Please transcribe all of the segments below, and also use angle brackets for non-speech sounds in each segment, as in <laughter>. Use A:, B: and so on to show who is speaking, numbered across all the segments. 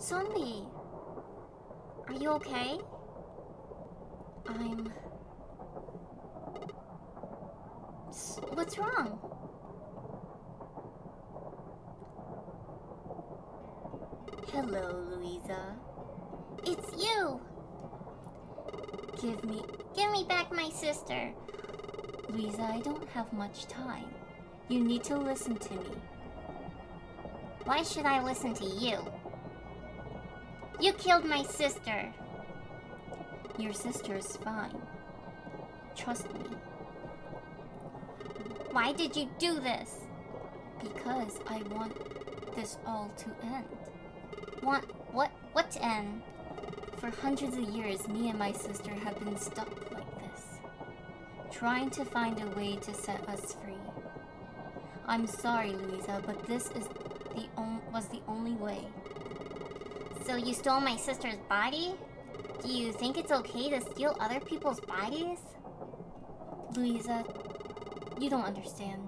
A: Zombie, are you okay? I'm... What's wrong? Hello, Louisa. It's you! Give me... Give me back my sister! Louisa, I don't have much time. You need to listen to me. Why should I listen to you? You killed my sister! Your sister is fine. Trust me. Why did you do this? Because I want this all to end. Want what? What to end? For hundreds of years, me and my sister have been stuck like this, trying to find a way to set us free. I'm sorry, Louisa, but this is the was the only way. So you stole my sister's body? Do you think it's okay to steal other people's bodies? Louisa, you don't understand.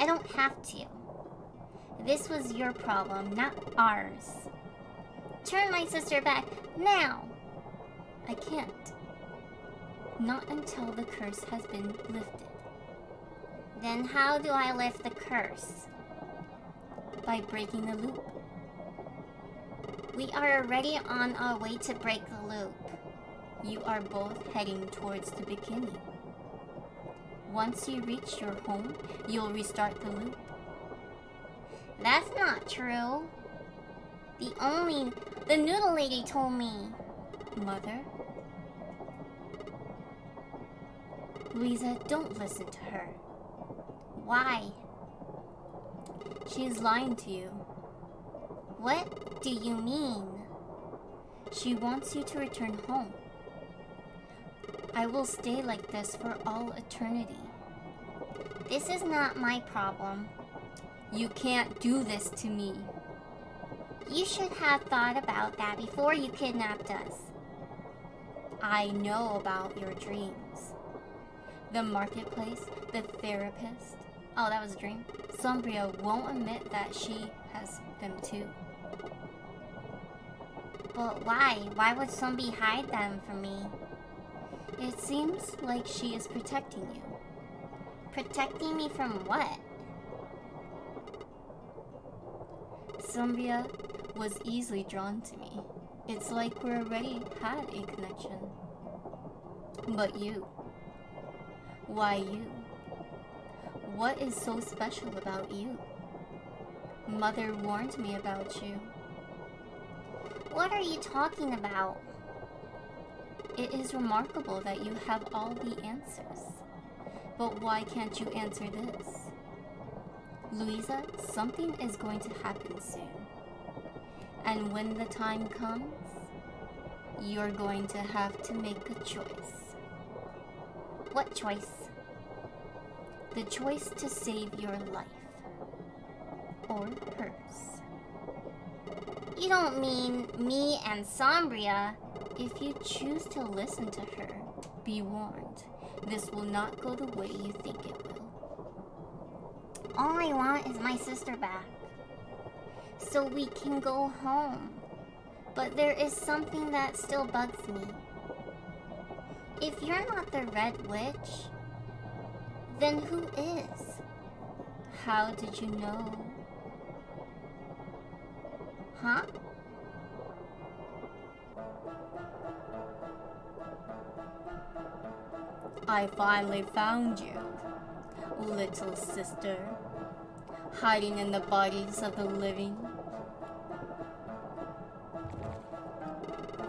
A: I don't have to. This was your problem, not ours. Turn my sister back now! I can't. Not until the curse has been lifted. Then how do I lift the curse? By breaking the loop. We are already on our way to break the loop. You are both heading towards the beginning. Once you reach your home, you'll restart the loop. That's not true. The only... The noodle lady told me. Mother? Louisa, don't listen to her. Why? She's lying to you. What do you mean? She wants you to return home. I will stay like this for all eternity. This is not my problem. You can't do this to me. You should have thought about that before you kidnapped us. I know about your dreams. The marketplace, the therapist. Oh, that was a dream. Sombria won't admit that she has them too. But why? Why would somebody hide them from me? It seems like she is protecting you. Protecting me from what? Sombria was easily drawn to me. It's like we already had a connection. But you. Why you? What is so special about you? Mother warned me about you. What are you talking about? It is remarkable that you have all the answers. But why can't you answer this? Louisa, something is going to happen soon. And when the time comes, you're going to have to make a choice. What choice? The choice to save your life. Or hers. You don't mean me and Sombria. If you choose to listen to her, be warned. This will not go the way you think it will. All I want is my sister back. So we can go home. But there is something that still bugs me. If you're not the Red Witch, then who is? How did you know? Huh? I finally found you, little sister, hiding in the bodies of the living.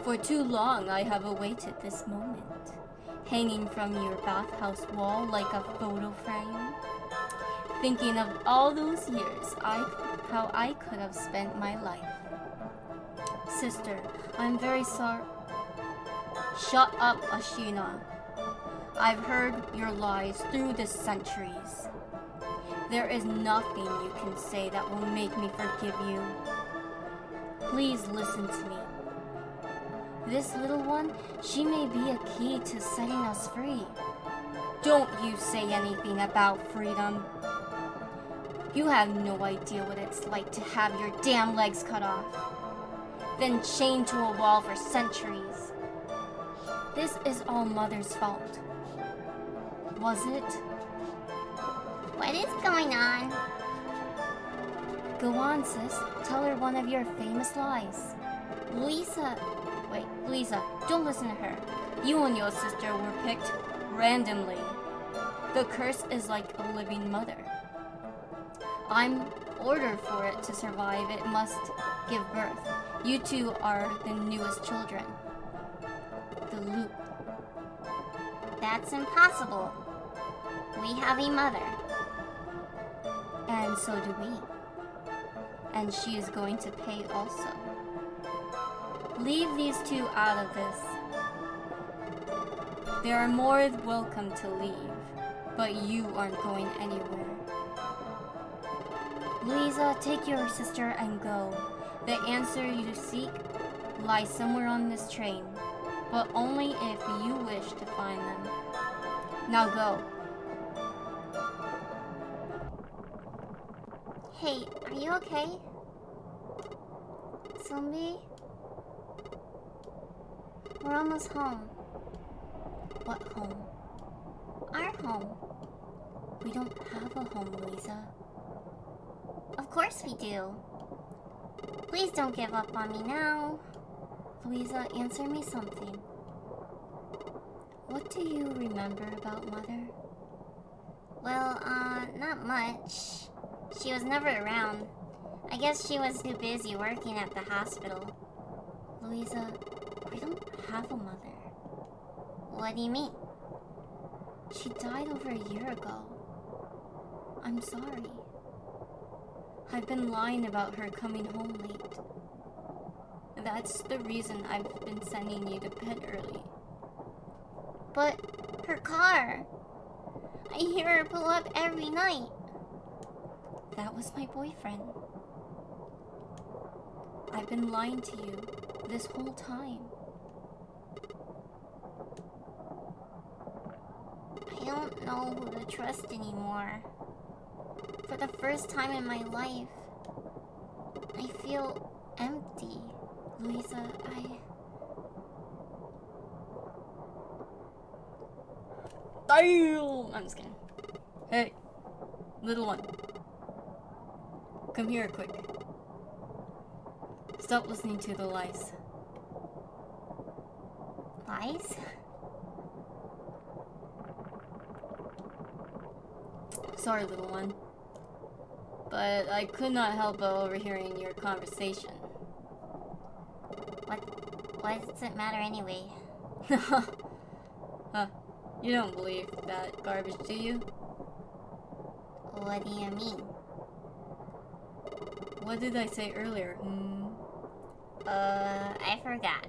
A: For too long I have awaited this moment, hanging from your bathhouse wall like a photo frame, thinking of all those years I how I could have spent my life. Sister, I'm very sorry. Shut up, Ashina. I've heard your lies through the centuries. There is nothing you can say that will make me forgive you. Please listen to me. This little one, she may be a key to setting us free. Don't you say anything about freedom. You have no idea what it's like to have your damn legs cut off. Been chained to a wall for centuries. This is all Mother's fault. Was it?
B: What is going on?
A: Go on, sis. Tell her one of your famous lies. Louisa. Wait, Louisa, don't listen to her. You and your sister were picked randomly. The curse is like a living mother. I'm ordered for it to survive, it must give birth. You two are the newest children. The loop.
B: That's impossible. We have a mother.
A: And so do we. And she is going to pay also. Leave these two out of this. They are more welcome to leave, but you aren't going anywhere. Louisa, take your sister and go. The answer you seek lies somewhere on this train, but only if you wish to find them. Now go.
B: Hey, are you okay? Zombie? We're almost home.
A: What home?
B: Our home.
A: We don't have a home, Louisa.
B: Of course we do. Please don't give up on me now.
A: Louisa, answer me something. What do you remember about Mother?
B: Well, uh, not much. She was never around. I guess she was too busy working at the hospital.
A: Louisa, we don't have a mother.
B: What do you mean?
A: She died over a year ago. I'm sorry. I've been lying about her coming home late. That's the reason I've been sending you to bed early.
B: But her car. I hear her pull up every night.
A: That was my boyfriend. I've been lying to you this whole time.
B: I don't know who to trust anymore. For the first time in my life, I feel empty.
A: Louisa, I... Damn! I'm just kidding. Hey, little one. Come here quick. Stop listening to the lies.
B: Lies?
A: Sorry, little one. But I could not help but overhearing your conversation.
B: What? Why does it matter anyway? <laughs>
A: huh. You don't believe that garbage, do you?
B: What do you mean?
A: What did I say earlier? Hmm.
B: Uh, I forgot.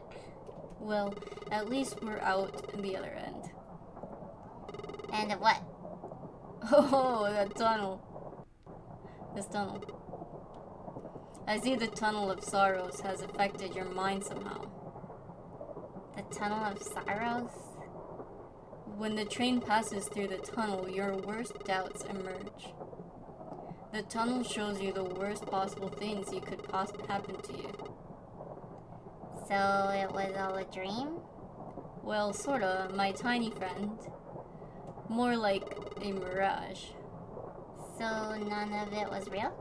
A: Well, at least we're out in the other end.
B: And of what? <laughs>
A: Oh, that tunnel. This tunnel. I see the tunnel of sorrows has affected your mind somehow.
B: The tunnel of sorrows?
A: When the train passes through the tunnel, your worst doubts emerge. The tunnel shows you the worst possible things you could possibly happen to you.
B: So it was all a dream?
A: Well, sorta, my tiny friend. More like a mirage.
B: So none of it was real?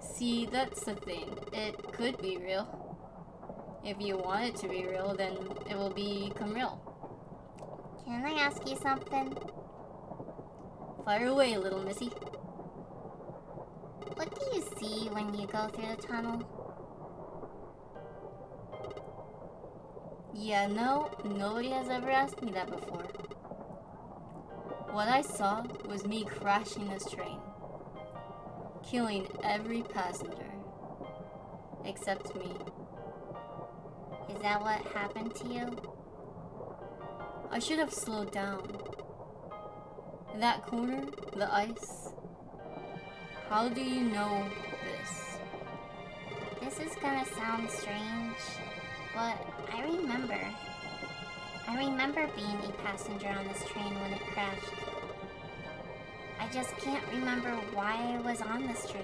A: See, that's the thing. It could be real. If you want it to be real, then it will become real.
B: Can I ask you something?
A: Fire away, little missy.
B: What do you see when you go through the tunnel?
A: Yeah, no, nobody has ever asked me that before. What I saw was me crashing this train, killing every passenger, except me.
B: Is that what happened to you?
A: I should have slowed down. In that corner, the ice. How do you know this?
B: This is gonna sound strange, but I remember. I remember being a passenger on this train when it crashed. I just can't remember why I was on this train.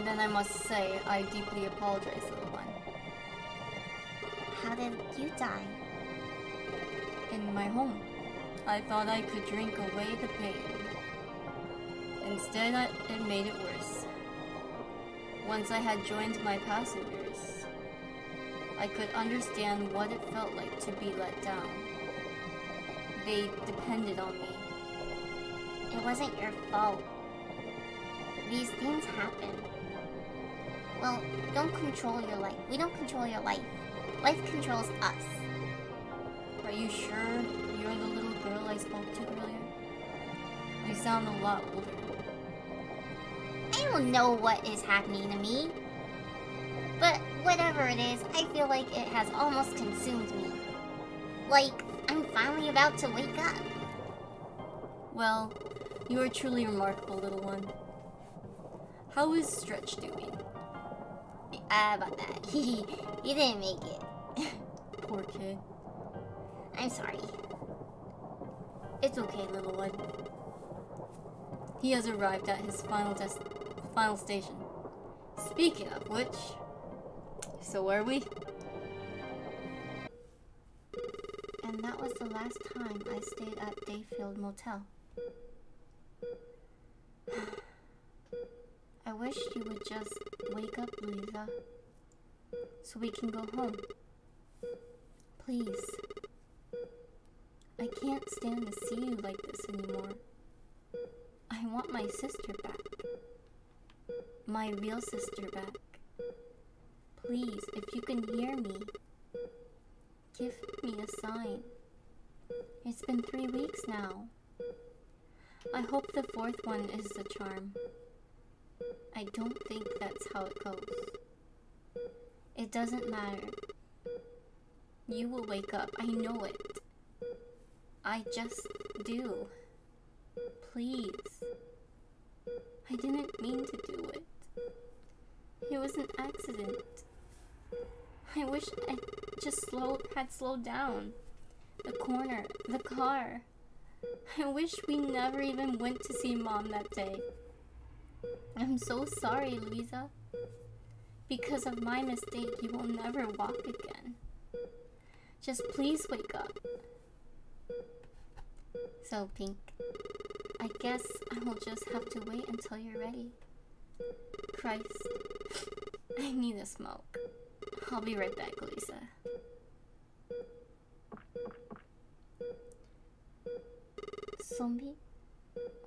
A: Then I must say, I deeply apologize, little one.
B: How did you die?
A: In my home, I thought I could drink away the pain. Instead, I, it made it worse. Once I had joined my passengers, I could understand what it felt like to be let down. They depended on me.
B: It wasn't your fault. These things happen. Well, don't control your life. We don't control your life. Life controls us.
A: Are you sure you're the little girl I spoke to earlier? You sound a lot older.
B: I don't know what is happening to me. But whatever it is, I feel like it has almost consumed me. Like, I'm finally about to wake up.
A: Well, you are truly remarkable, little one. How is Stretch doing?
B: Uh, about that. <laughs> he didn't make it. <laughs>
A: Poor kid.
B: I'm sorry.
A: It's okay, little one. He has arrived at his final des- final station. Speaking of which, so where are we?
B: That was the last time I stayed at Dayfield Motel. <sighs> I wish you would just wake up, Louisa, so we can go home. Please. I can't stand to see you like this anymore. I want my sister back. My real sister back. Please, if you can hear me, give me a sign. It's been three weeks now. I hope the fourth one is the charm. I don't think that's how it goes. It doesn't matter. You will wake up. I know it. I just do. Please. I didn't mean to do it. It was an accident. I wish I just slow had slowed down. The corner, the car. I wish we never even went to see mom that day. I'm so sorry, Louisa. Because of my mistake, you will never walk again. Just please wake up. So, Pink, I guess I will just have to wait until you're ready. Christ, <laughs> I need a smoke. I'll be right back, Lisa. Zombie,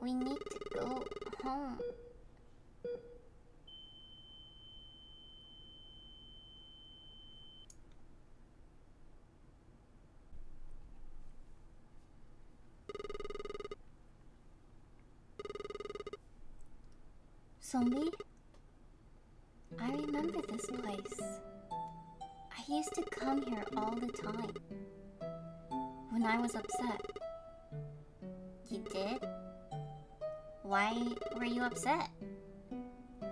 B: we need to go home. Zombie? I remember this place. I used to come here all the time. When I was upset. You did? Why were you upset?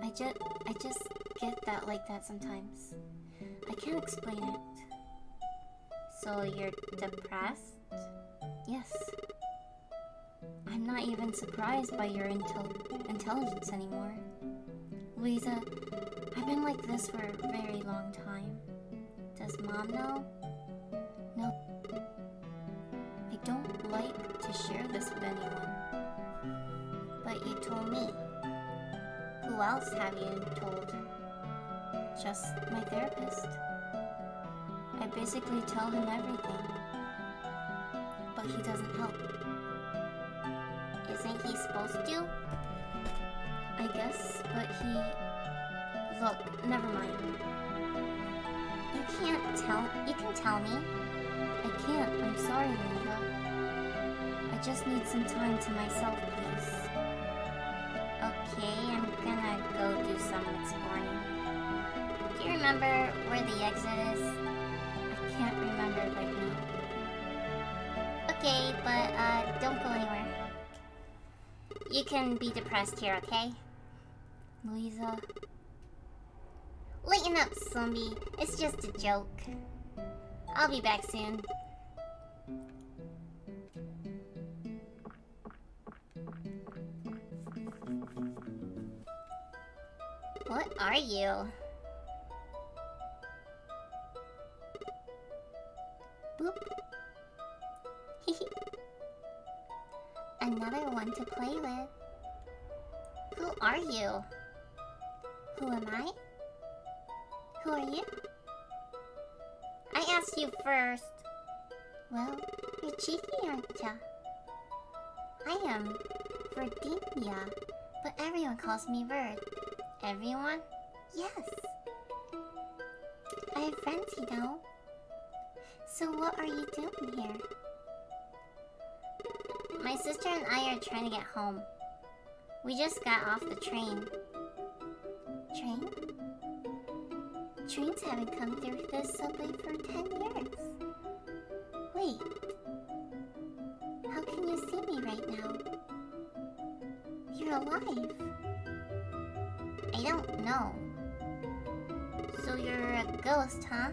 B: I just I just get that like that sometimes. I can't explain it. So you're depressed? Yes. I'm not even surprised by your intel intelligence anymore. Louisa, I've been like this for a very long time. Does mom know? Share this with anyone. But you told me. Who else have you told? Just my therapist. I basically tell him everything. But he doesn't help. Isn't he supposed to? I guess, but he... Look, never mind. You can't tell... You can tell me. I can't. I'm sorry, Linda. I just need some time to myself, please. Okay, I'm gonna go do some exploring. Do you remember where the exit is? I can't remember right now. Okay, but uh, don't go anywhere. You can be depressed here, okay? Louisa. Lighten up, zombie. It's just a joke. I'll be back soon. What are you? Boop. <laughs> Another one to play with. Who are you? Who am I? Who are you? I asked you first. Well, you're cheeky, aren't ya? I am Virginia, but everyone calls me Verd. Everyone? Yes. I have friends, you know. So what are you doing here? My sister and I are trying to get home. We just got off the train. Train? Trains haven't come through this subway for 10 years. Wait. How can you see me right now? You're alive. I don't know. So you're a ghost, huh?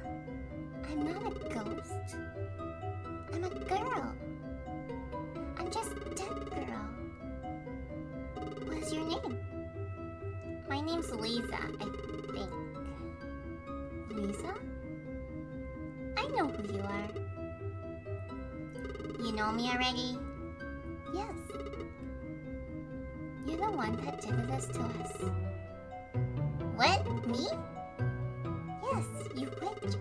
B: I'm not a ghost. I'm a girl. I'm just dead girl. What's your name? My name's Lisa, I think. Lisa? I know who you are. You know me already? Yes. You're the one that did this to us. What? Me? Yes, you witch.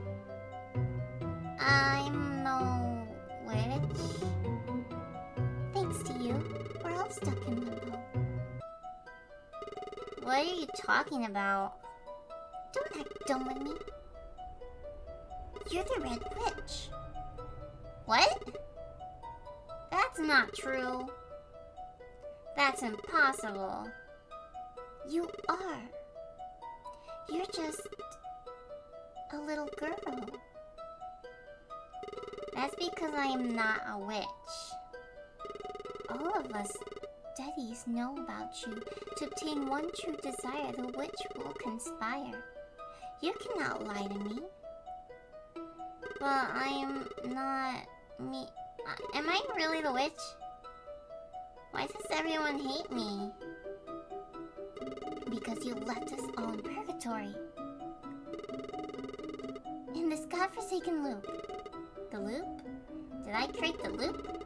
B: I'm no witch. Thanks to you, we're all stuck in limbo. What are you talking about? Don't act dumb with me. You're the Red Witch. What? That's not true. That's impossible. You are. You're just a little girl. That's because I am not a witch. All of us daddies know about you. To obtain one true desire, the witch will conspire. You cannot lie to me. But I'm not me. Uh, am I really the witch? Why does everyone hate me? Because you left us all in purgatory. In this godforsaken loop. The loop? Did I create the loop?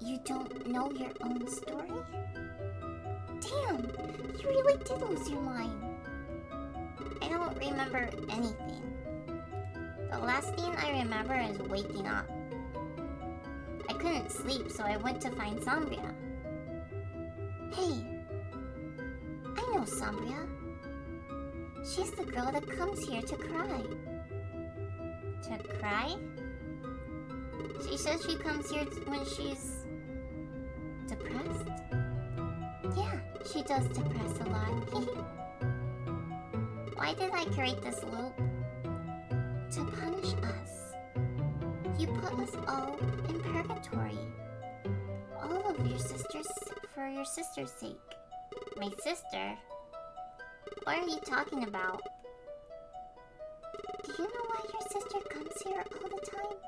B: You don't know your own story? Damn! You really did lose your mind. I don't remember anything. The last thing I remember is waking up. I couldn't sleep, so I went to find Sombria. Hey, know Sombria. She's the girl that comes here to cry. To cry? She says she comes here when she's depressed. Yeah, she does depress a lot. <laughs> Why did I create this loop? To punish us. You put us all in purgatory. All of your sisters for your sister's sake. My sister? What are you talking about? Do you know why your sister comes here all the time?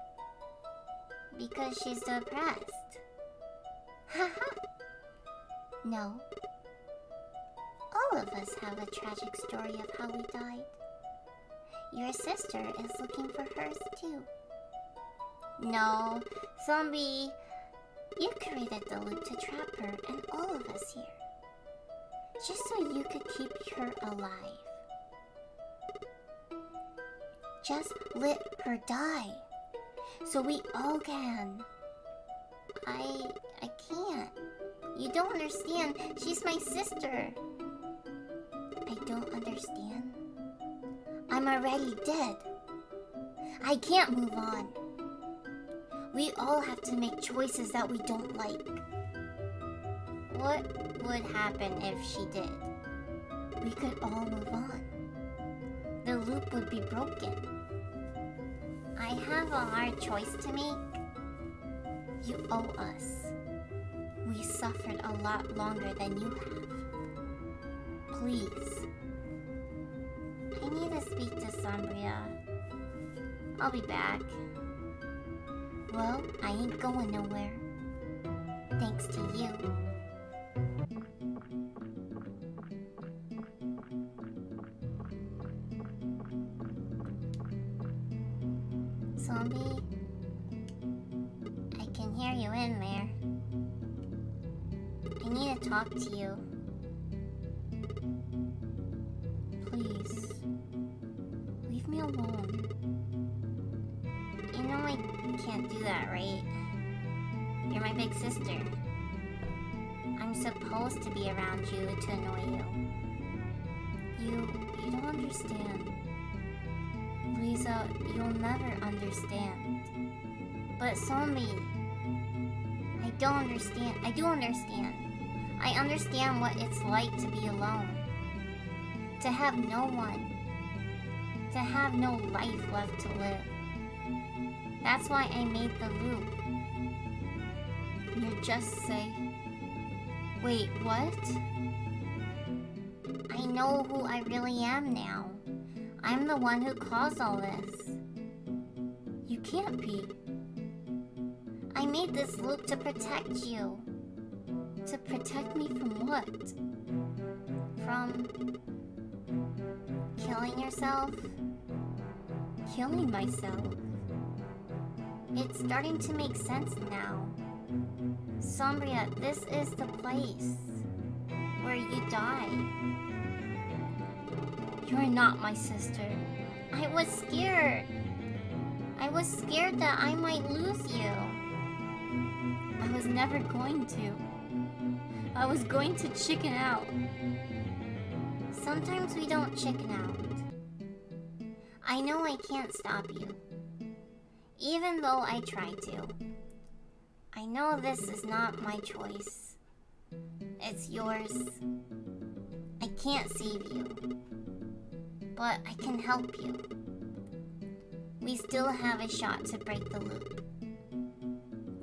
B: Because she's depressed. Haha. no. All of us have a tragic story of how we died. Your sister is looking for hers too. No, zombie. You created the loop to trap her and all of us here. Just so you could keep her alive. Just let her die. So we all can. I... I can't. You don't understand. She's my sister. I don't understand. I'm already dead. I can't move on. We all have to make choices that we don't like. What would happen if she did? We could all move on. The loop would be broken. I have a hard choice to make. You owe us. We suffered a lot longer than you have. Please. I need to speak to Sombria. I'll be back. Well, I ain't going nowhere. Thanks to you. Supposed to be around you to annoy you.
A: You you don't understand. Lisa, you'll never understand.
B: But Zombie, I don't understand. I do understand. I understand what it's like to be alone. To have no one. To have no life left to live. That's why I made the loop.
A: You're just say. Wait, what?
B: I know who I really am now. I'm the one who caused all this.
A: You can't be.
B: I made this loop to protect you.
A: To protect me from what?
B: From killing yourself.
A: Killing myself.
B: It's starting to make sense now. Sombria, this is the place where you die.
A: You're not my sister.
B: I was scared. I was scared that I might lose you.
A: I was never going to. I was going to chicken out.
B: Sometimes we don't chicken out. I know I can't stop you. Even though I try to. I know this is not my choice. It's yours. I can't save you. But I can help you. We still have a shot to break the loop.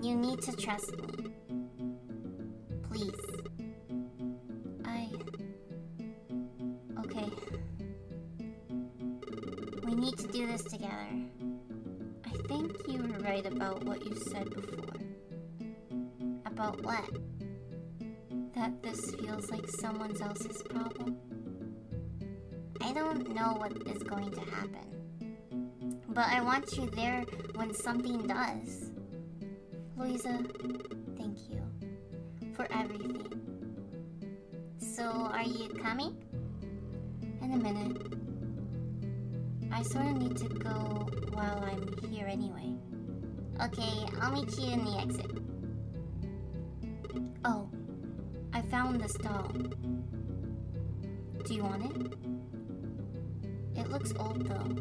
B: You need to trust me. Please.
A: I. Okay.
B: We need to do this together.
A: I think you were right about what you said before.
B: About what?
A: That this feels like someone else's problem.
B: I don't know what is going to happen. But I want you there when something does.
A: Louisa, thank you for everything.
B: So, are you coming?
A: In a minute. I sort of need to go while I'm here anyway.
B: Okay, I'll meet you in the exit.
A: Found this doll. Do you want it? It looks old though.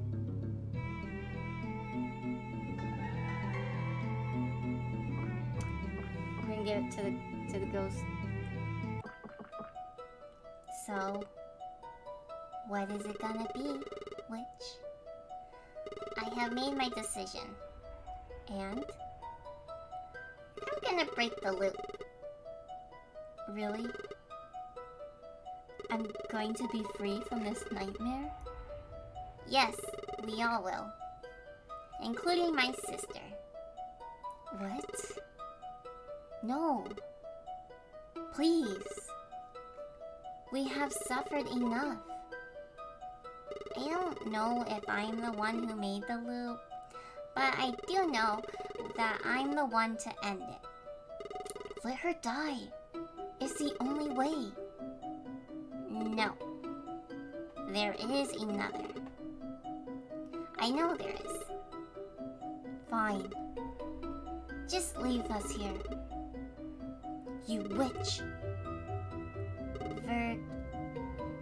A: We're gonna give it to the to the ghost.
B: So, what is it gonna be, Witch? I have made my decision.
A: And
B: I'm gonna break the loop.
A: really? I'm going to be free from this nightmare?
B: Yes, we all will. Including my sister.
A: What? No. Please. We have suffered enough.
B: I don't know if I'm the one who made the loop, but I do know that I'm the one to end it.
A: Let her die. It's the only way.
B: No. There is another. I know there is.
A: Fine. Just leave us here. You witch.
B: Verd,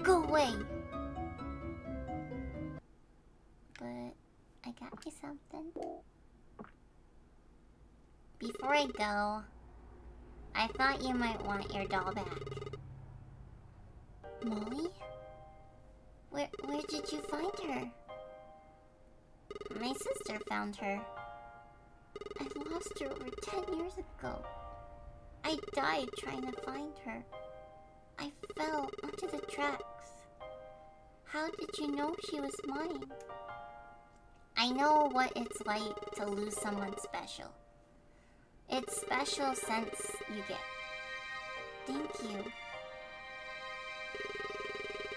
A: Go away.
B: but I got you something. Before I go, I thought you might want your doll back.
A: Molly?
B: Where where did you find her? My sister found her.
A: I lost her over 10 years ago.
B: I died trying to find her. I fell onto the tracks. How did you know she was mine? I know what it's like to lose someone special. It's special since you get. Thank you.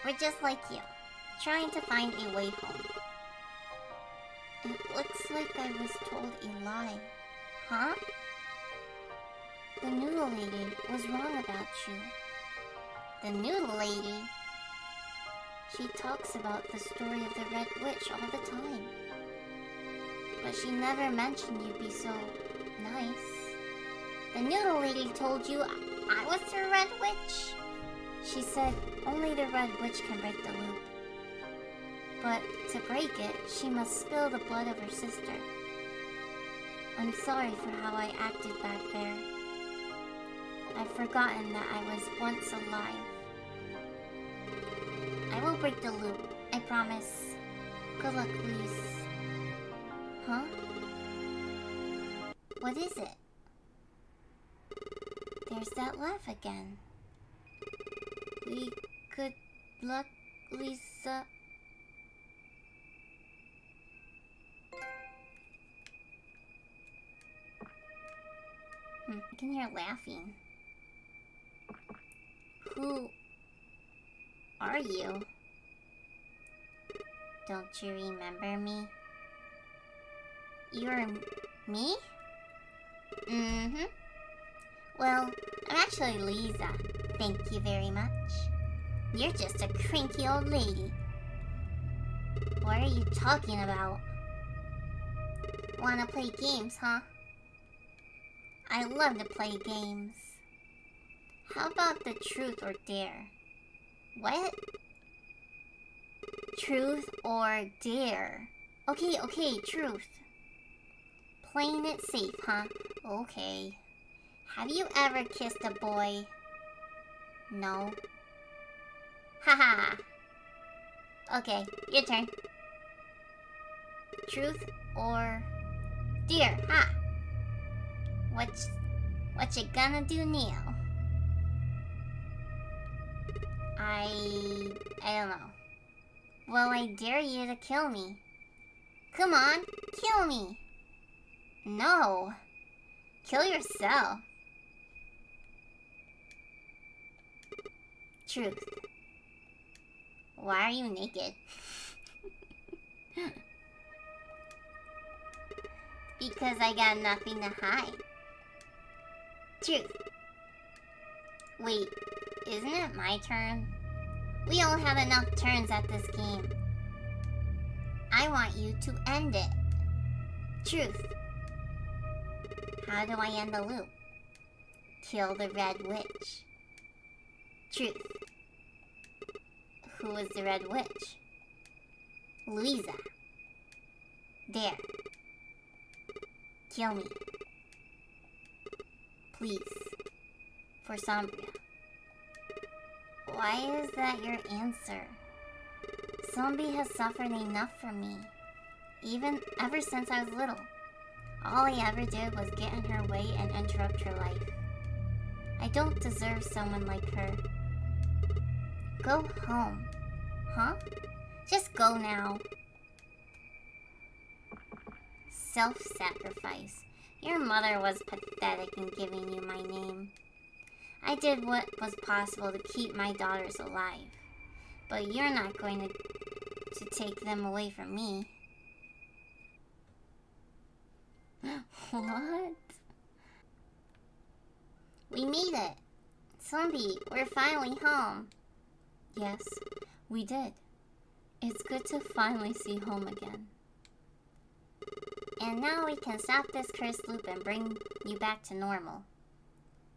B: We're just like you, trying to find a way home. It looks like I was told a lie. Huh? The noodle lady was wrong about you. The noodle lady? She talks about the story of the Red Witch all the time. But she never mentioned you'd be so nice. The noodle lady told you I was the Red Witch? She said only the Red Witch can break the loop. But to break it, she must spill the blood of her sister. I'm sorry for how I acted back there. I've forgotten that I was once alive. I will break the loop, I promise. Good luck, please. Huh? What is it? There's that laugh again. We good luck, Lisa. Hmm, I can hear laughing. Who are you? Don't you remember me? You're me? Mm-hmm. Well, I'm actually Lisa. Thank you very much. You're just a cranky old lady. What are you talking about? Wanna play games, huh? I love to play games. How about the truth or dare? What? Truth or dare? Okay, okay, truth. Playing it safe, huh? Okay. Have you ever kissed a boy? No. Haha. okay, your turn. Truth or dare, huh? What, what you gonna do now? I... I don't know. Well, I dare you to kill me. Come on, kill me. No. Kill yourself. Truth. Why are you naked? because I got nothing to hide. Truth. Wait, isn't it my turn? We don't have enough turns at this game. I want you to end it. Truth. How do I end the loop? Kill the Red Witch. Truth. Who is the Red Witch? Louisa. Dare. Kill me. Please. For Sombria. Why is that your answer? Zombie has suffered enough from me. Even ever since I was little. All I ever did was get in her way and interrupt her life. I don't deserve someone like her. Go home. Huh? Just go now. Self-sacrifice. Your mother was pathetic in giving you my name. I did what was possible to keep my daughters alive. But you're not going to, to take them away from me. <gasps> what? We made it. Zombie, we're finally home.
A: Yes, we did. It's good to finally see home again.
B: And now we can stop this cursed loop and bring you back to normal.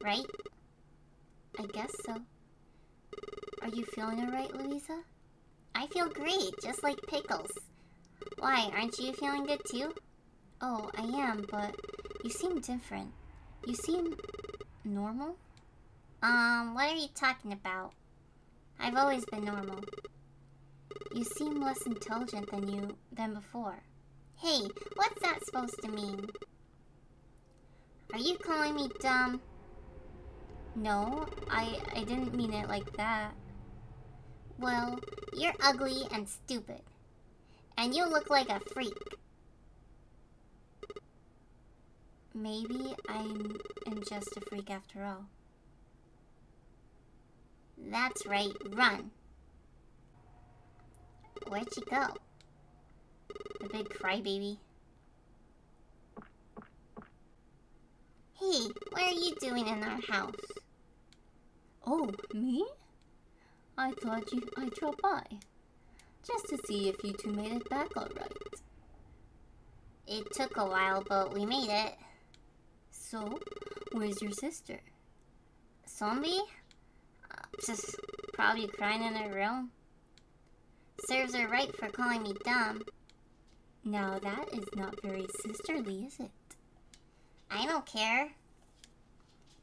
B: Right?
A: I guess so. Are you feeling alright, Louisa?
B: I feel great, just like Pickles. Why, aren't you feeling good too?
A: Oh, I am, but you seem different. You seem normal?
B: Um, what are you talking about? I've always been normal.
A: You seem less intelligent than you than before.
B: Hey, what's that supposed to mean? Are you calling me dumb?
A: No, I, I didn't mean it like that.
B: Well, you're ugly and stupid. And you look like a freak.
A: Maybe I am just a freak after all.
B: That's right, run. Where'd she go? The big crybaby. Hey, what are you doing in our house?
A: Oh, me? I thought you I'd drop by. Just to see if you two made it back alright.
B: It took a while, but we made it.
A: So, where's your sister?
B: Zombie? Just probably crying in her room. Serves her right for calling me dumb.
A: Now that is not very sisterly, is it?
B: I don't care.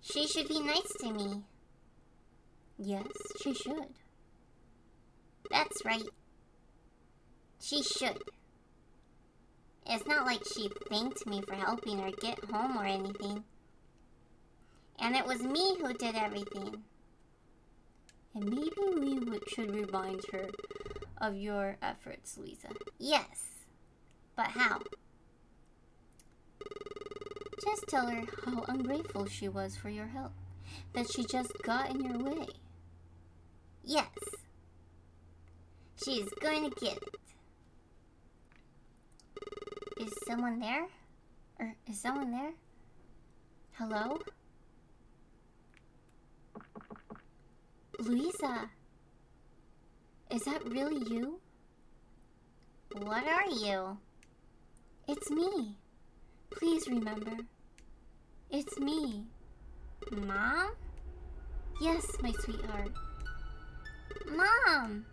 B: She should be nice to me.
A: Yes, she should.
B: That's right. She should. It's not like she thanked me for helping her get home or anything. And it was me who did everything.
A: And maybe we would, should remind her of your efforts, Lisa.
B: Yes. But how?
A: Just tell her how ungrateful she was for your help. That she just got in your way.
B: Yes. She is going to get it. Is someone there? Or is someone there?
A: Hello? Louisa? Is that really you?
B: What are you?
A: It's me. Please remember. It's me.
B: Mom?
A: Yes, my sweetheart.
B: Mom!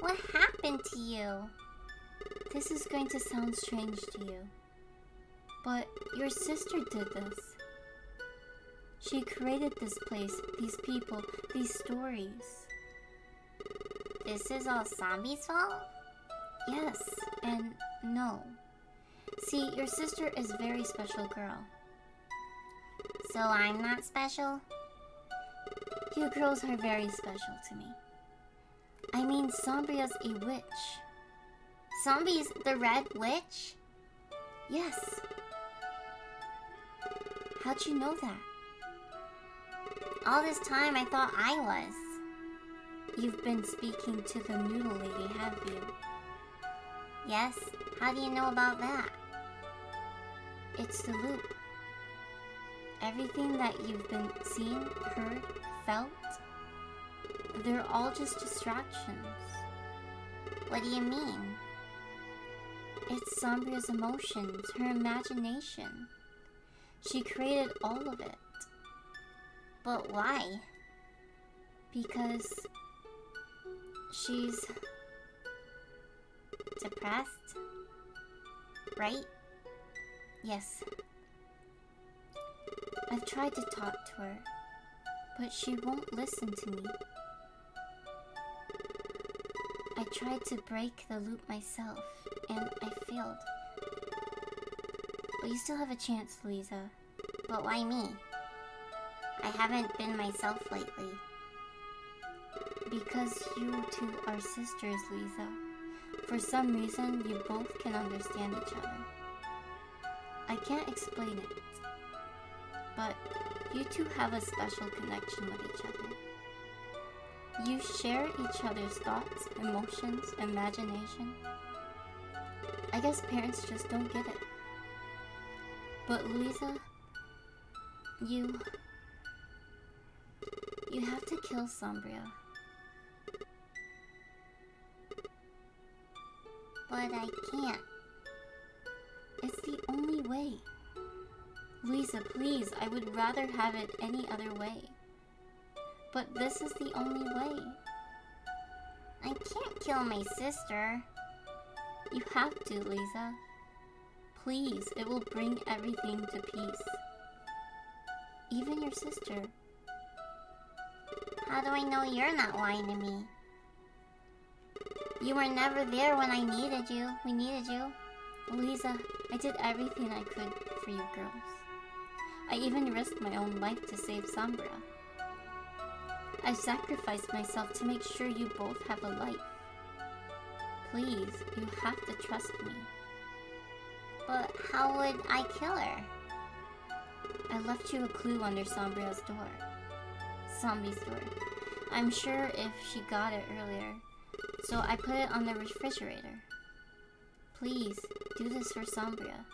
B: What happened to you?
A: This is going to sound strange to you. But your sister did this. She created this place, these people, these stories.
B: This is all Zombie's fault?
A: Yes, and no. See, your sister is a very special girl.
B: So I'm not special?
A: You girls are very special to me. I mean, Sombria's a witch.
B: Zombie's the Red Witch?
A: Yes. How'd you know that?
B: All this time I thought I was.
A: You've been speaking to the noodle lady, have you?
B: Yes. How do you know about that?
A: It's the loop. Everything that you've been seen, heard, felt, they're all just distractions.
B: What do you mean?
A: It's Sombria's emotions, her imagination. She created all of it.
B: But why?
A: Because she's
B: depressed, right?
A: Yes. I've tried to talk to her, but she won't listen to me. I tried to break the loop myself, and I failed. But you still have a chance, Louisa.
B: But why me? I haven't been myself lately.
A: Because you two are sisters, Lisa. For some reason, you both can understand each other. I can't explain it, but you two have a special connection with each other. You share each other's thoughts, emotions, imagination. I guess parents just don't get it. But Louisa, you... You have to kill Sombria.
B: But I can't.
A: It's the only way. Lisa, please, I would rather have it any other way. But this is the only way.
B: I can't kill my sister.
A: You have to, Lisa. Please, it will bring everything to peace. Even your sister.
B: How do I know you're not lying to me? You were never there when I needed you. We needed you.
A: Lisa, I did everything I could for you girls. I even risked my own life to save Sombria. I sacrificed myself to make sure you both have a life. Please, you have to trust me.
B: But how would I kill her?
A: I left you a clue under Sombria's door. Zombie's store. I'm sure if she got it earlier. So I put it on the refrigerator. Please, do this for Sombria.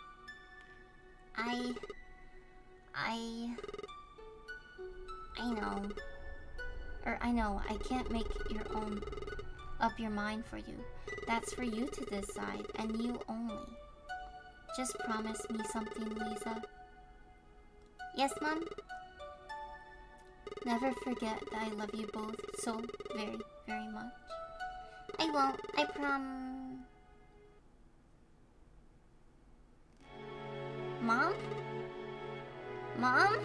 B: I... I... I know.
A: Or I know, I can't make your own up your mind for you. That's for you to decide, and you only. Just promise me something, Lisa.
B: Yes, Mom?
A: Never forget that I love you both so very, very much.
B: I won't. I prom... Mom? Mom?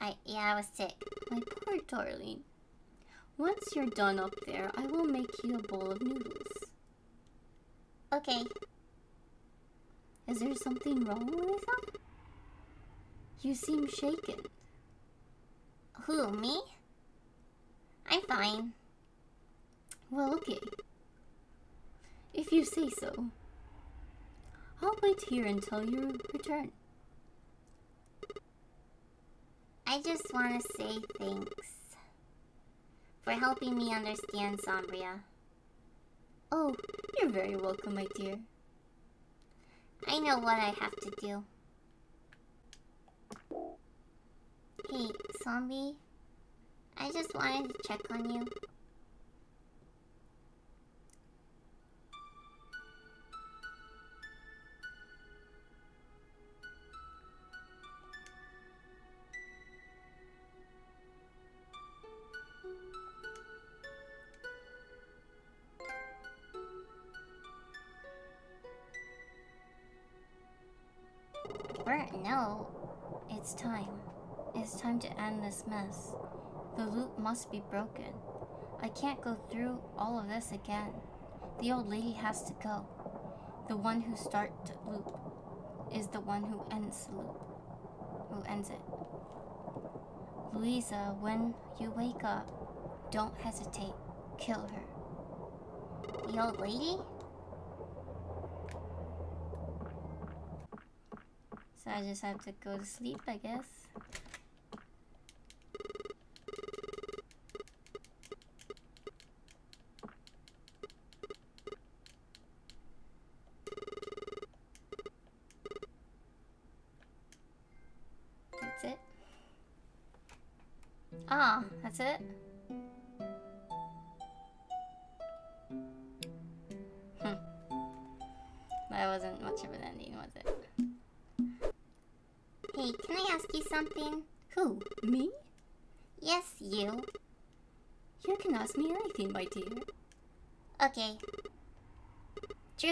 B: I, yeah, I was sick.
A: My poor darling. Once you're done up there, I will make you a bowl of noodles.
B: Okay.
A: Is there something wrong, Lisa? You seem shaken.
B: Who, me? I'm fine.
A: Well, okay. If you say so. I'll wait here until you return.
B: I just want to say thanks for helping me understand Sombria.
A: Oh, you're very welcome, my dear.
B: I know what I have to do. Hey, zombie. I just wanted to check on you.
A: This mess. The loop must be broken. I can't go through all of this again. The old lady has to go. The one who starts the loop is the one who ends the loop. Who ends it. Louisa, when you wake up, don't hesitate. Kill her.
B: The old lady?
A: So I just have to go to sleep, I guess.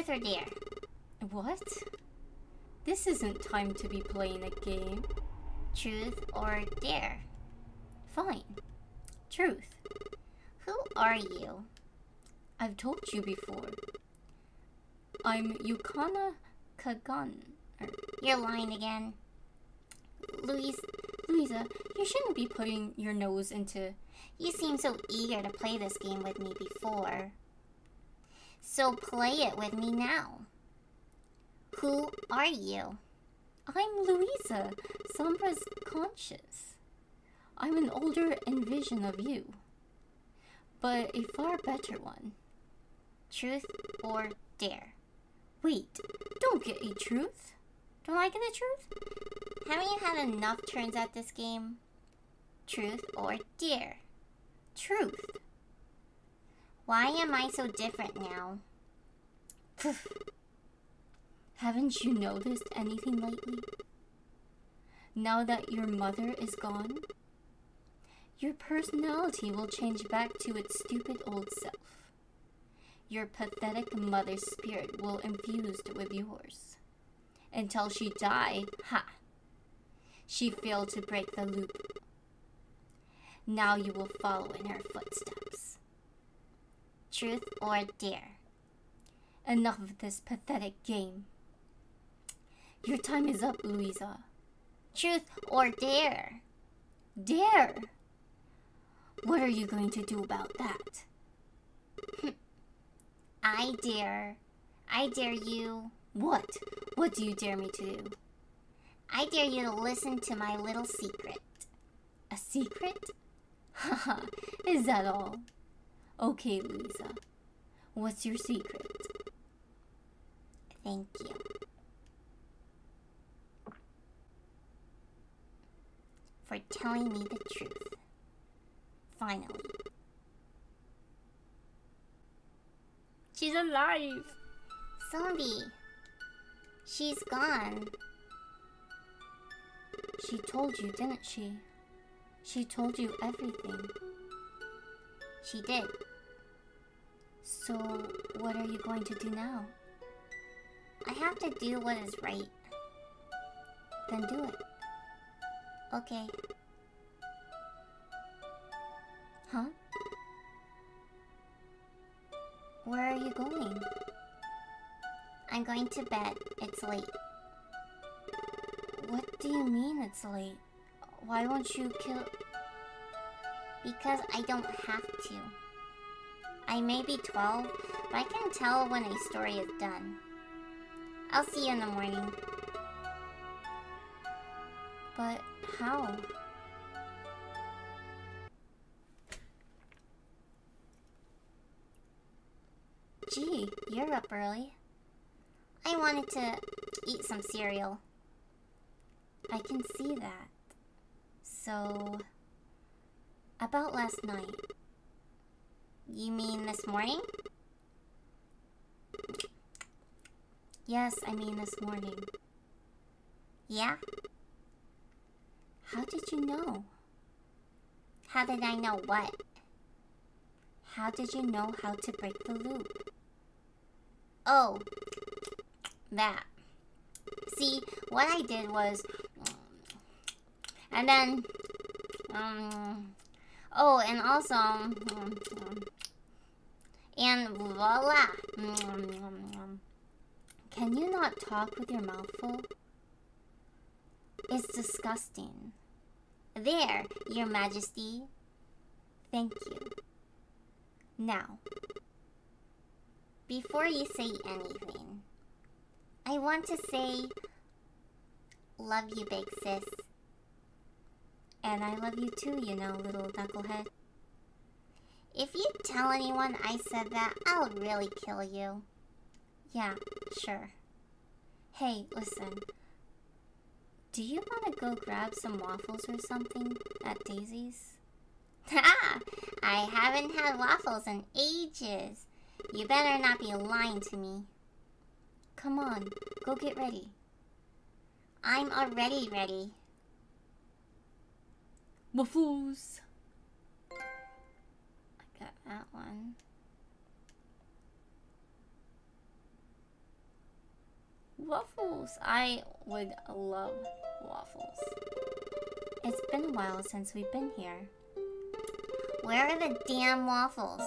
B: Or dare?
A: What? This isn't time to be playing a game.
B: Truth or dare?
A: Fine. Truth.
B: Who are you?
A: I've told you before. I'm Yukana Kagan.
B: You're lying again. Louise,
A: Louisa, you shouldn't be putting your nose into.
B: you seemed so eager to play this game with me before. So play it with me now. Who are you?
A: I'm Louisa, Sombria's conscious. I'm an older envision of you, but a far better one.
B: Truth or dare?
A: Wait, don't get a truth. Don't I get a truth?
B: Haven't you had enough turns at this game? Truth or dare?
A: Truth.
B: Why am I so different now? <sighs>
A: Haven't you noticed anything lately? Now that your mother is gone, your personality will change back to its stupid old self. Your pathetic mother's spirit will infused with yours. Until she died, ha! She failed to break the loop. Now you will follow in her footsteps.
B: Truth or dare?
A: Enough of this pathetic game. Your time is up, Louisa.
B: Truth or dare?
A: Dare! What are you going to do about that? <laughs>
B: I dare. I dare you.
A: What? What do you dare me to do?
B: I dare you to listen to my little secret.
A: A secret? Haha, <laughs> is that all? Okay, Lisa. What's your secret?
B: Thank you. For telling me the truth. Finally.
A: She's alive!
B: Zombie. She's gone.
A: She told you, didn't she? She told you everything.
B: She did.
A: So, what are you going to do now?
B: I have to do what is right.
A: Then do it.
B: Okay.
A: Huh? Where are you going?
B: I'm going to bed. It's late.
A: What do you mean it's late? Why won't you kill...
B: Because I don't have to. I may be 12, but I can tell when a story is done. I'll see you in the morning.
A: But how?
B: Gee, you're up early. I wanted to eat some cereal.
A: I can see that. So, about last night.
B: You mean this morning?
A: Yes, I mean this morning.
B: Yeah?
A: How did you know?
B: How did I know what?
A: How did you know how to break the loop?
B: Oh, that. See, what I did was, and then, um, oh, and also, um, and voila.
A: Can you not talk with your mouth full? It's disgusting.
B: There, your majesty.
A: Thank you. Now,
B: before you say anything, I want to say, love you, big sis.
A: And I love you too, you know, little knucklehead.
B: If you tell anyone I said that, I'll really kill you.
A: Yeah, sure. Hey, listen. Do you want to go grab some waffles or something at Daisy's? <laughs>
B: Ha! I haven't had waffles in ages. You better not be lying to me.
A: Come on, go get ready.
B: I'm already ready.
A: Waffles! I got that one. Waffles! I would love waffles. It's been a while since we've been here.
B: Where are the damn waffles?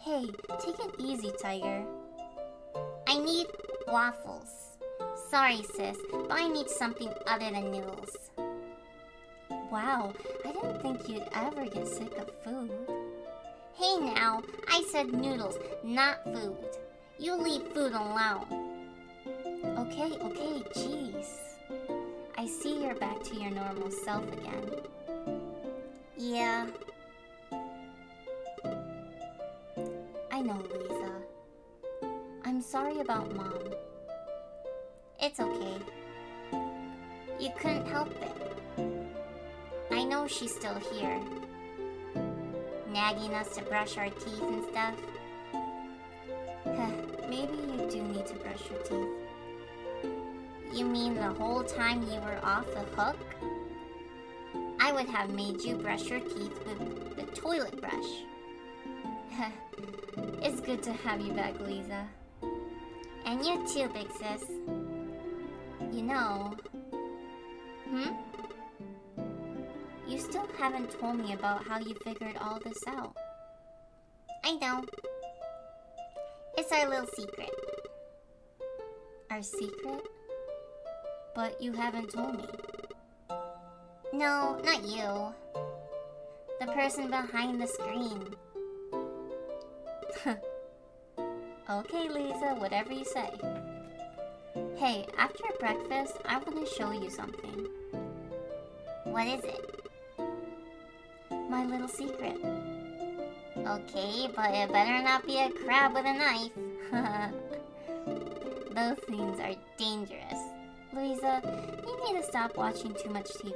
A: Hey, take it easy, Tiger.
B: I need waffles. Sorry, sis, but I need something other than noodles.
A: Wow, I didn't think you'd ever get sick of food.
B: Hey now, I said noodles, not food. You leave food alone.
A: Okay, okay, jeez. I see you're back to your normal self again.
B: Yeah.
A: I know, Lisa. I'm sorry about Mom.
B: It's okay. You couldn't help it. I know she's still here. Nagging us to brush our teeth and stuff. <sighs>
A: Maybe you do need to brush your teeth.
B: You mean the whole time you were off the hook? I would have made you brush your teeth with the toilet brush. <laughs>
A: it's good to have you back, Lisa.
B: And you too, big sis.
A: You know...
B: Hmm?
A: You haven't told me about how you figured all this out.
B: I know. It's our little secret.
A: Our secret? But you haven't told me.
B: No, not you. The person behind the screen. <laughs>
A: okay, Lisa, whatever you say. Hey, after breakfast, I want to show you something.
B: What is it? My little secret. Okay, but it better not be a crab with a knife. <laughs> Those things are dangerous. Louisa, you need to stop watching too much TV.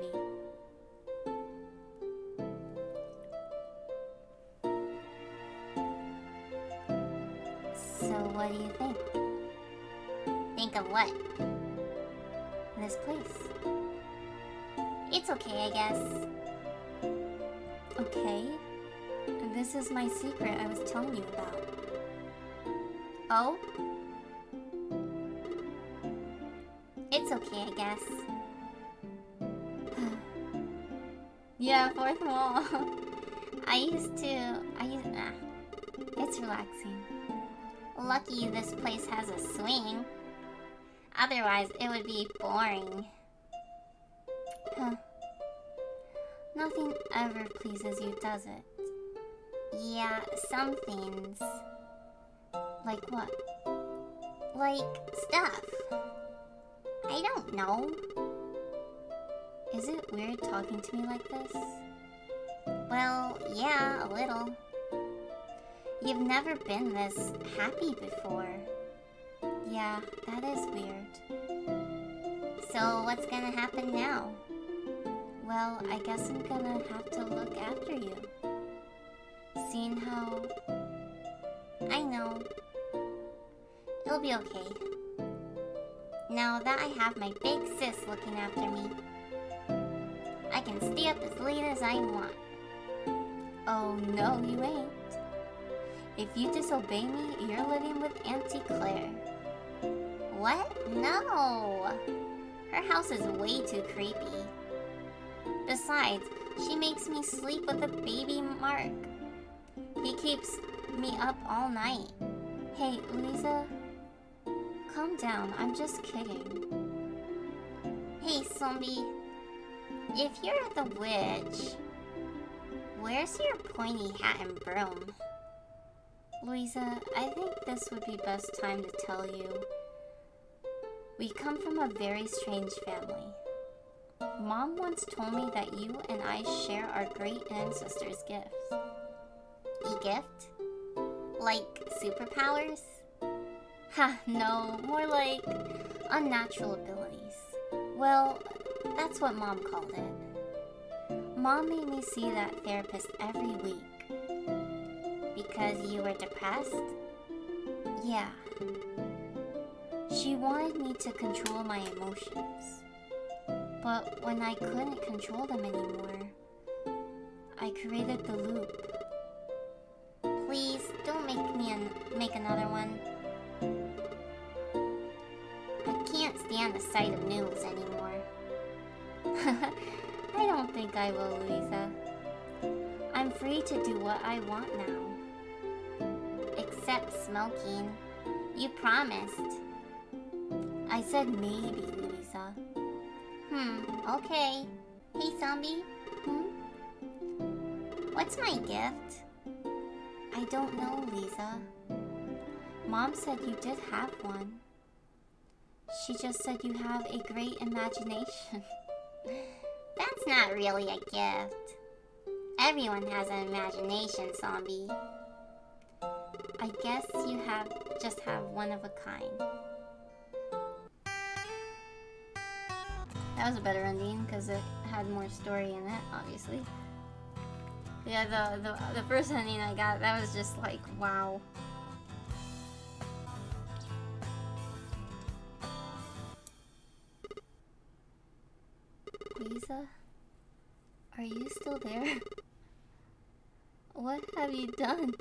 B: So, what do you think? Think of what? This place. It's okay, I guess.
A: Okay. This is my secret I was telling you about.
B: Oh? It's okay, I guess. <sighs>
A: yeah, fourth wall. <laughs>
B: I used to... I used... Ah. It's relaxing. Lucky this place has a swing. Otherwise, it would be boring.
A: Ever pleases you, does it?
B: Yeah, some things.
A: Like what?
B: Like stuff. I don't know.
A: Is it weird talking to me like this?
B: Well, yeah, a little. You've never been this happy before.
A: Yeah, that is weird.
B: So, what's gonna happen now?
A: Well, I guess I'm gonna have to look after you. Seeing how...
B: I know. It'll be okay. Now that I have my big sis looking after me, I can stay up as late as I want.
A: Oh, no, you ain't. If you disobey me, you're living with Auntie Claire.
B: What? No! Her house is way too creepy. Besides, she makes me sleep with a baby Mark. He keeps me up all night.
A: Hey, Lisa. Calm down, I'm just kidding.
B: Hey, Zombie. If you're the witch, where's your pointy hat and broom?
A: Louisa, I think this would be best time to tell you. We come from a very strange family. Mom once told me that you and I share our great ancestors' gifts.
B: A gift? Like superpowers?
A: Ha, no, more like unnatural abilities. Well, that's what Mom called it. Mom made me see that therapist every week.
B: Because you were depressed?
A: Yeah. She wanted me to control my emotions. But when I couldn't control them anymore, I created the loop.
B: Please, don't make me an make another one. I can't stand the sight of noodles anymore. <laughs>
A: I don't think I will, Louisa. I'm free to do what I want now.
B: Except smoking. You promised.
A: I said maybe.
B: Hmm, okay. Hey, zombie.
A: Hmm?
B: What's my gift?
A: I don't know, Lisa. Mom said you did have one. She just said you have a great imagination. <laughs>
B: That's not really a gift. Everyone has an imagination, zombie.
A: I guess you have just have one of a kind. That was a better ending because it had more story in it, obviously. Yeah, the, the the first ending I got, that was just like, wow. Lisa? Are you still there? What have you done?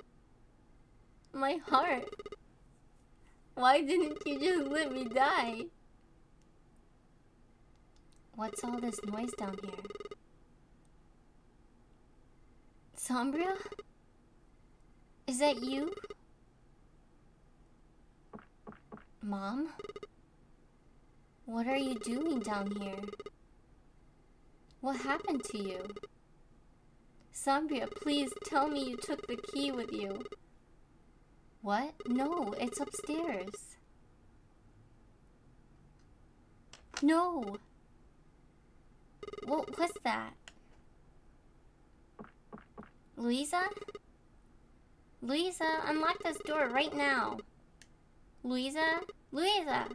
A: My heart. Why didn't you just let me die? What's all this noise down here? Sombria? Is that you? Mom? What are you doing down here? What happened to you? Sombria, please tell me you took the key with you. What? No, it's upstairs. No! What was that? Louisa? Louisa, unlock this door right now. Louisa? Louisa!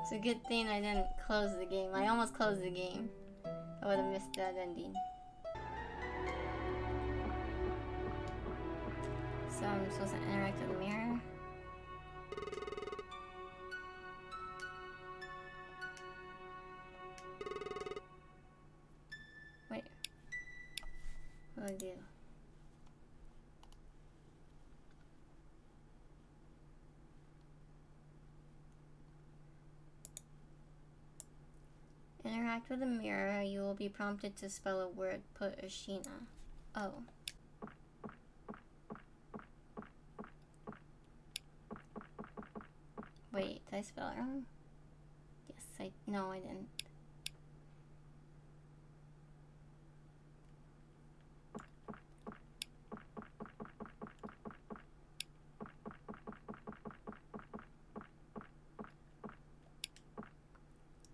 A: It's a good thing I didn't close the game. I almost closed the game. I would have missed that ending. So I'm supposed to interact with the mirror. Wait. What do I do? Interact with the mirror. You will be prompted to spell a word. Put Ashina. Oh. Wait, did I spell it wrong? Yes, I. No, I didn't.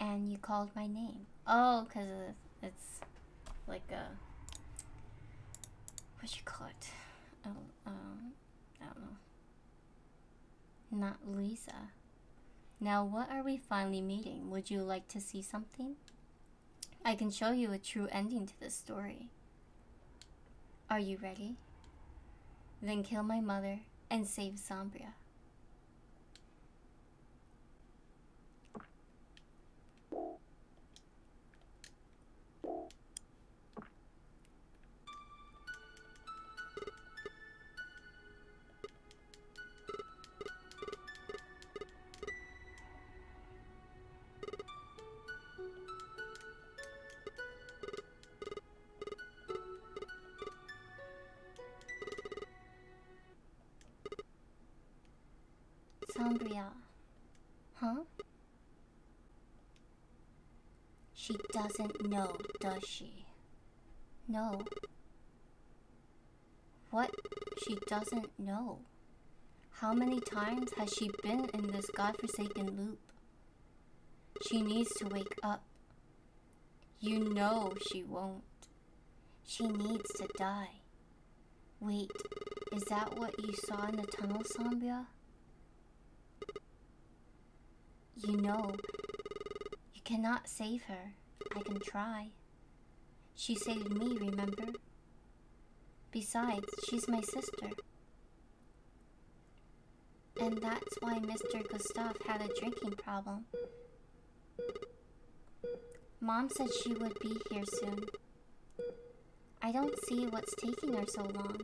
A: And you called my name. Oh, because it's like a. What you call it? Oh, um, I don't know. Not Lisa. Now, what are we finally meeting? Would you like to see something? I can show you a true ending to this story. Are you ready? Then kill my mother and save. Sombria. Doesn't know, does she? No. What? She doesn't know. How many times has she been in this godforsaken loop? She needs to wake up. You know she won't. She needs to die. Wait, is that what you saw in the tunnel, Sombria? You know, you cannot save her. I can try. She saved me, remember? Besides, she's my sister. And that's why Mr. Gustav had a drinking problem. Mom said she would be here soon. I don't see what's taking her so long.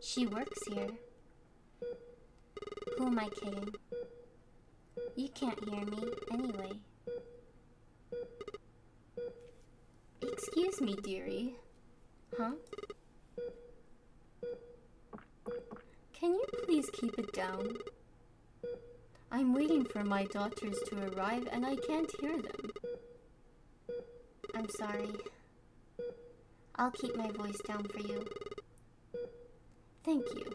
A: She works here. Who am I kidding? You can't hear me anyway. Excuse me, dearie. Huh? Can you please keep it down? I'm waiting for my daughters to arrive and I can't hear them. I'm sorry. I'll keep my voice down for you. Thank you.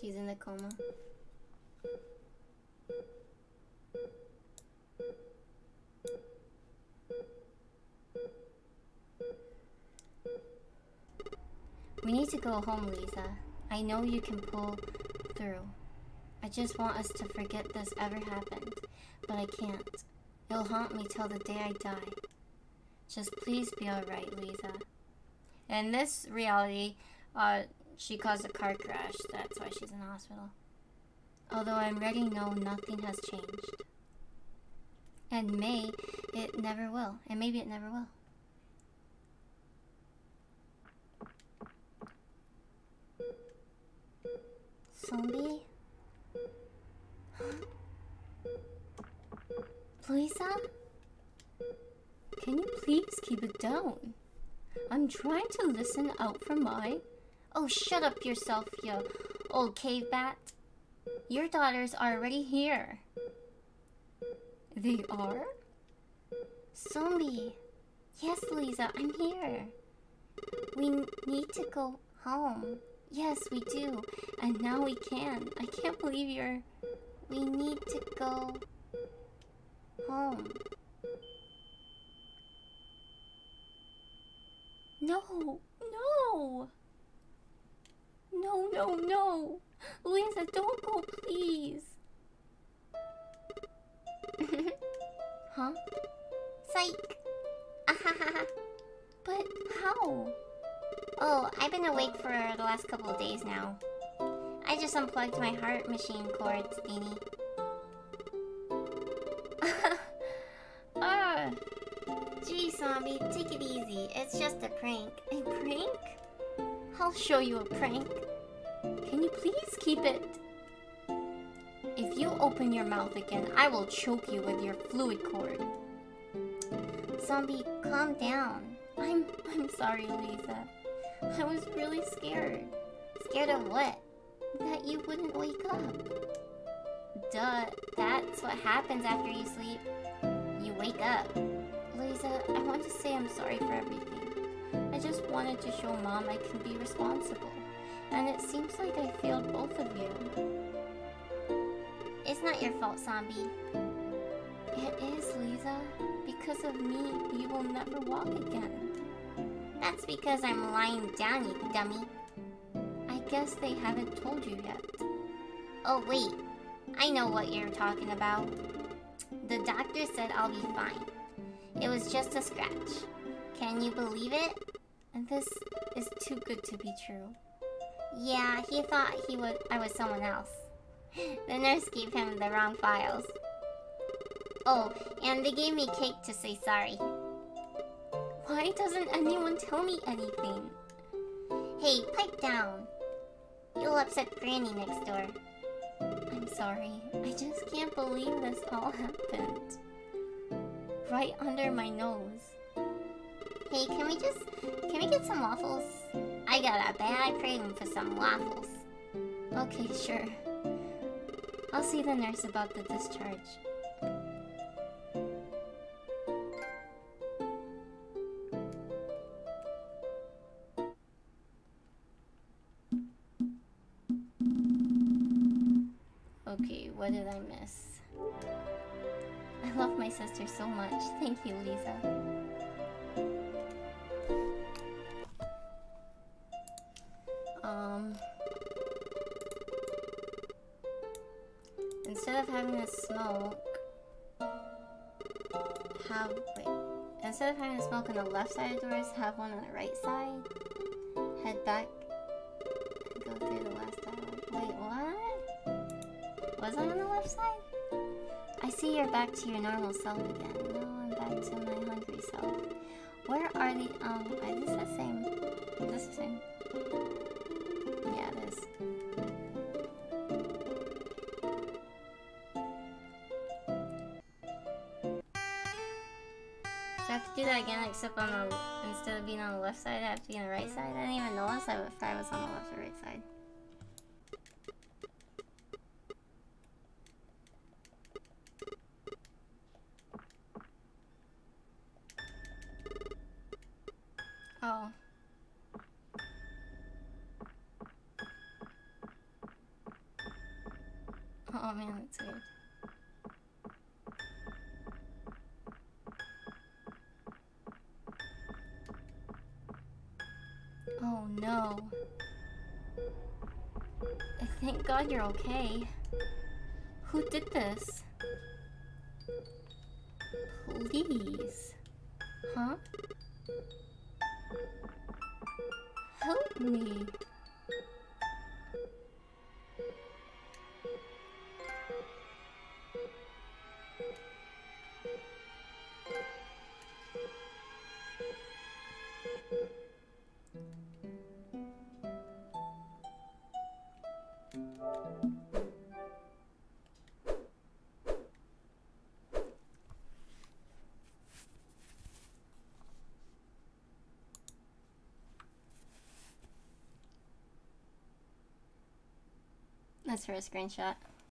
A: She's in a coma. We need to go home, Lisa. I know you can pull through. I just want us to forget this ever happened, but I can't. It'll haunt me till the day I die. Just please be alright, Lisa. In this reality, uh, she caused a car crash. That's why she's in the hospital. Although I'm ready, no, nothing has changed. And may it never will. And maybe it never will. Zombie? Lisa? Can you please keep it down? I'm trying to listen out for my... Oh, shut up yourself, you old cave bat. Your daughters are already here. They are? Zombie. Yes, Lisa, I'm here. We need to go home. Yes, we do. And now we can. I can't believe you're...
B: We need to go home.
A: No, no. No, no, no. Louisa, don't go, please. <laughs> huh?
B: Psych. <laughs>
A: but how?
B: Oh, I've been awake for the last couple of days now. I just unplugged my heart machine cords, Beanie. <laughs>
A: ah!
B: Gee, zombie, take it easy. It's just a prank.
A: A prank? I'll show you a prank. Can you please keep it? If you open your mouth again, I will choke you with your fluid cord.
B: Zombie, calm down.
A: I'm I'm sorry, Lisa. I was really scared.
B: Scared of what?
A: That you wouldn't wake up.
B: Duh, that's what happens after you sleep. You wake up.
A: Lisa, I want to say I'm sorry for everything. I just wanted to show Mom I can be responsible. And it seems like I failed both of you.
B: It's not your fault, Zombie.
A: It is, Lisa. Because of me, you will never walk again.
B: That's because I'm lying down, you dummy.
A: I guess they haven't told you yet.
B: Oh, wait. I know what you're talking about. The doctor said I'll be fine. It was just a scratch. Can you believe it?
A: And this is too good to be true.
B: Yeah, he thought he would I was someone else. <laughs> The nurse gave him the wrong files. Oh, and they gave me cake to say sorry.
A: Why doesn't anyone tell me anything?
B: Hey, pipe down. You'll upset Granny next door.
A: I'm sorry. I just can't believe this all happened. Right under my nose.
B: Hey, can we just... Can we get some waffles? I got a bad craving for some waffles.
A: Okay, sure. I'll see the nurse about the discharge. So much. Thank you, Lisa. Um... Instead of having a smoke... Have... Wait. Instead of having a smoke on the left side of doors, have one on the right side. Head back. Go through the last dialogue. Wait, what? Was I on the left side? I see you're back to your normal self again. No, I'm back to my hungry self. Where are the, um, is this the same? Is this the same? Yeah, it is. So I have to do that again, except on the, instead of being on the left side, I have to be on the right side? I didn't even notice if I was on the left or right side. You're okay. That's for a screenshot.